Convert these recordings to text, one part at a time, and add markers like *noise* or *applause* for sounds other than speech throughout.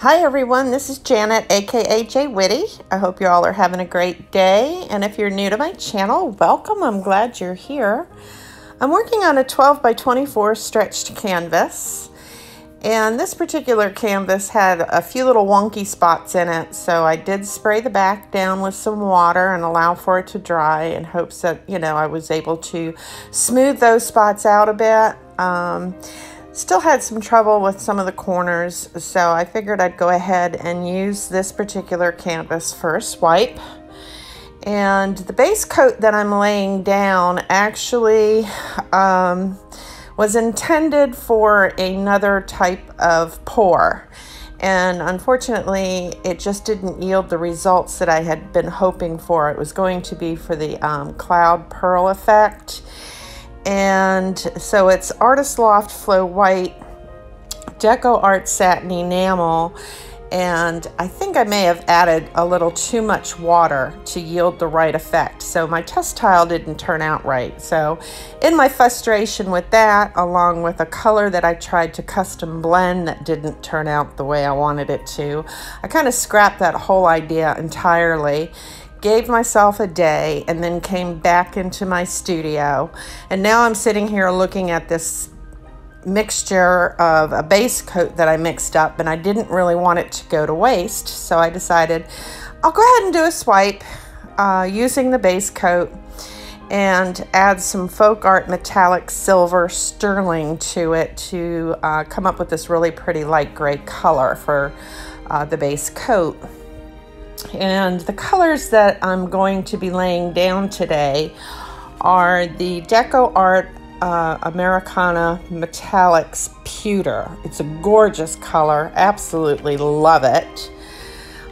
Hi everyone, this is Janet, aka J Witty. I hope you all are having a great day. And if you're new to my channel, welcome. I'm glad you're here. I'm working on a 12 by 24 stretched canvas. And this particular canvas had a few little wonky spots in it, so I did spray the back down with some water and allow for it to dry in hopes that, you know, I was able to smooth those spots out a bit. Um, Still had some trouble with some of the corners, so I figured I'd go ahead and use this particular canvas for a swipe. And the base coat that I'm laying down actually um, was intended for another type of pour. And unfortunately, it just didn't yield the results that I had been hoping for. It was going to be for the um, cloud pearl effect and so it's Artist Loft Flow White DecoArt Satin Enamel. And I think I may have added a little too much water to yield the right effect. So my test tile didn't turn out right. So in my frustration with that, along with a color that I tried to custom blend that didn't turn out the way I wanted it to, I kind of scrapped that whole idea entirely gave myself a day, and then came back into my studio. And now I'm sitting here looking at this mixture of a base coat that I mixed up, and I didn't really want it to go to waste. So I decided I'll go ahead and do a swipe uh, using the base coat and add some FolkArt metallic silver sterling to it to uh, come up with this really pretty light gray color for uh, the base coat. And the colors that I'm going to be laying down today are the DecoArt uh, Americana Metallics Pewter. It's a gorgeous color, absolutely love it.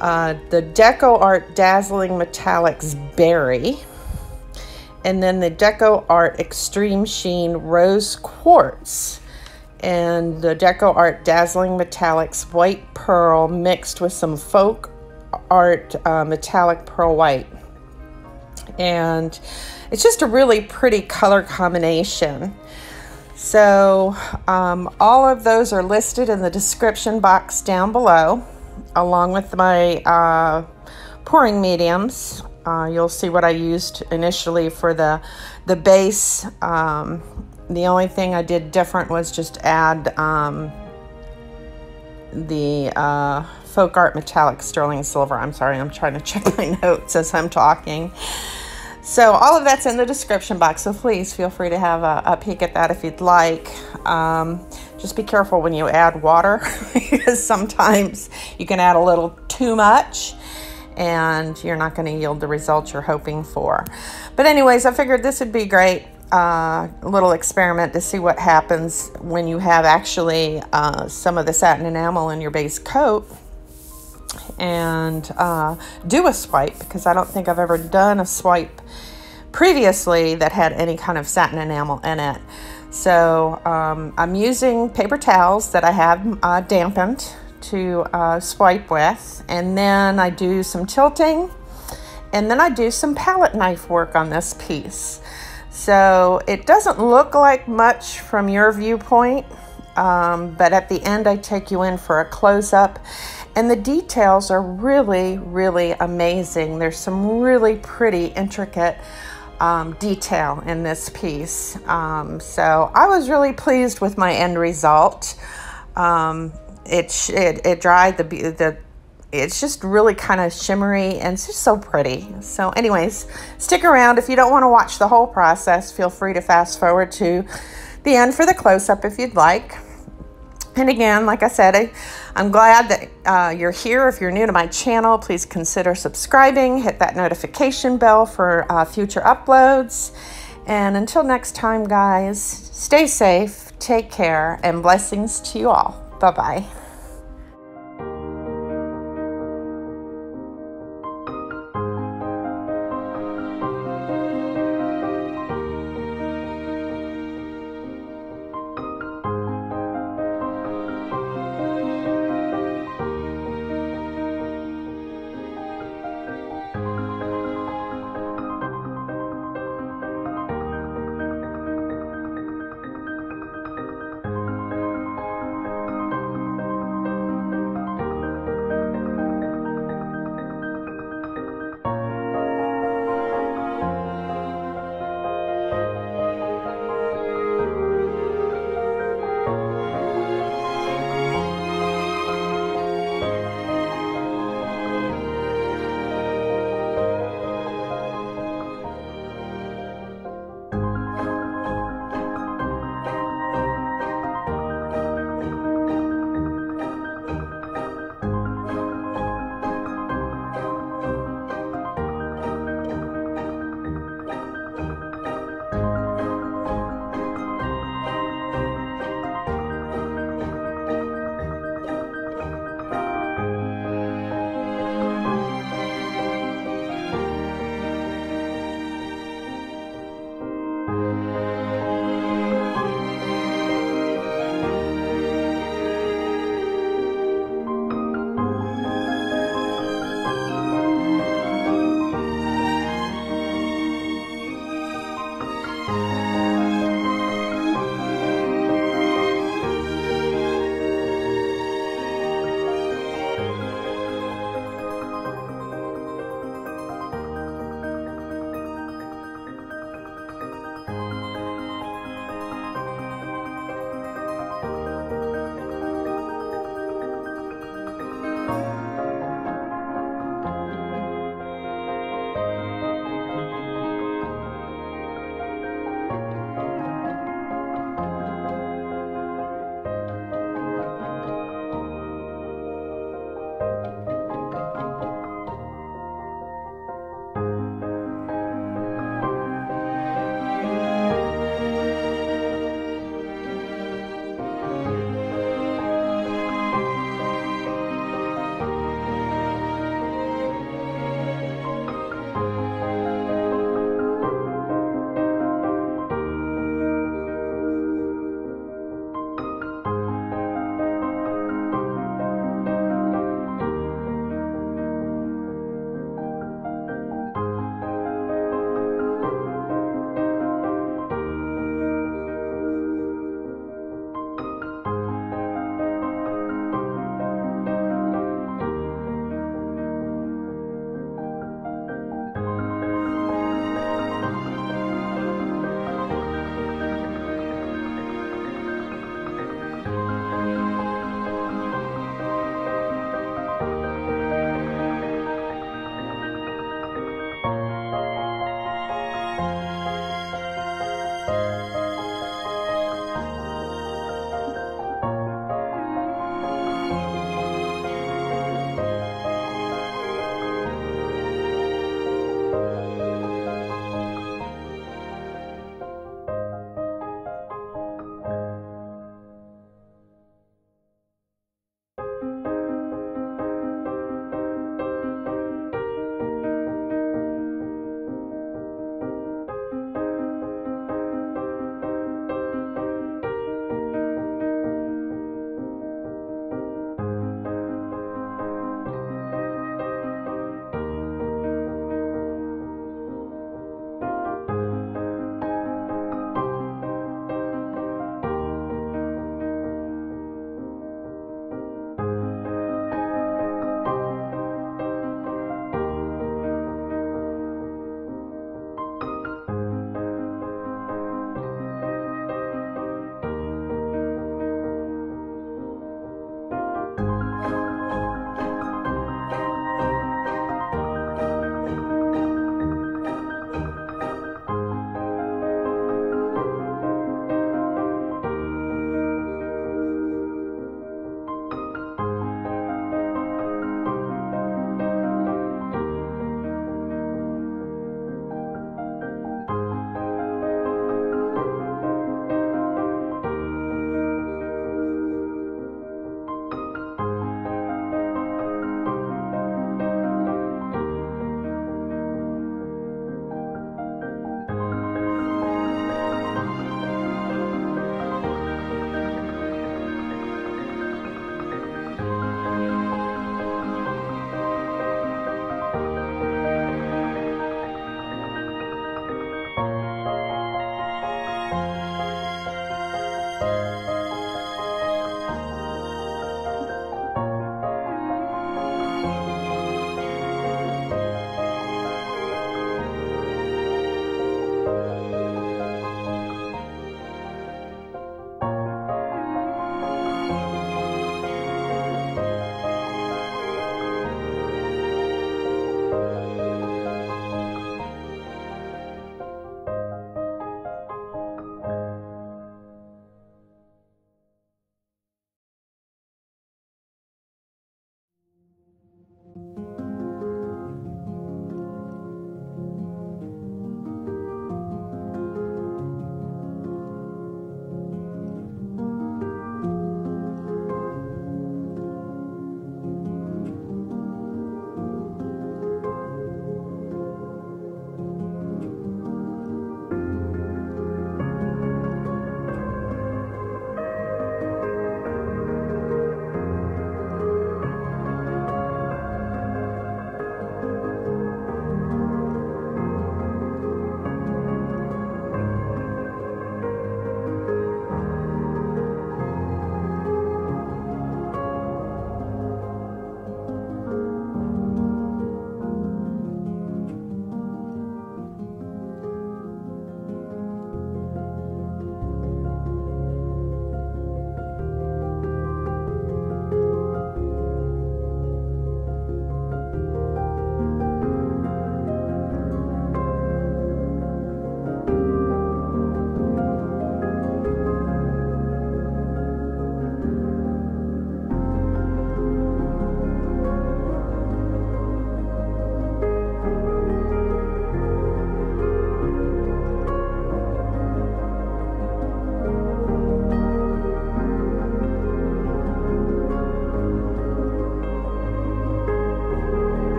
Uh, the DecoArt Dazzling Metallics Berry. And then the DecoArt Extreme Sheen Rose Quartz. And the DecoArt Dazzling Metallics White Pearl mixed with some folk art uh, metallic pearl white. And it's just a really pretty color combination. So um, all of those are listed in the description box down below, along with my uh, pouring mediums. Uh, you'll see what I used initially for the, the base. Um, the only thing I did different was just add um, the uh, FolkArt metallic sterling silver. I'm sorry, I'm trying to check my *laughs* notes as I'm talking. So all of that's in the description box, so please feel free to have a, a peek at that if you'd like. Um, just be careful when you add water *laughs* because sometimes you can add a little too much and you're not going to yield the results you're hoping for. But anyways, I figured this would be great uh, little experiment to see what happens when you have actually uh, some of the satin enamel in your base coat and uh, do a swipe because I don't think I've ever done a swipe previously that had any kind of satin enamel in it. So um, I'm using paper towels that I have uh, dampened to uh, swipe with and then I do some tilting and then I do some palette knife work on this piece. So it doesn't look like much from your viewpoint, um, but at the end I take you in for a close-up and the details are really, really amazing. There's some really pretty intricate um, detail in this piece. Um, so I was really pleased with my end result. Um, it, it, it dried, the, the it's just really kind of shimmery and it's just so pretty. So anyways, stick around. If you don't want to watch the whole process, feel free to fast forward to the end for the close-up if you'd like. And again, like I said, I, am glad that uh, you're here. If you're new to my channel, please consider subscribing. Hit that notification bell for uh, future uploads. And until next time, guys, stay safe, take care, and blessings to you all. Bye-bye.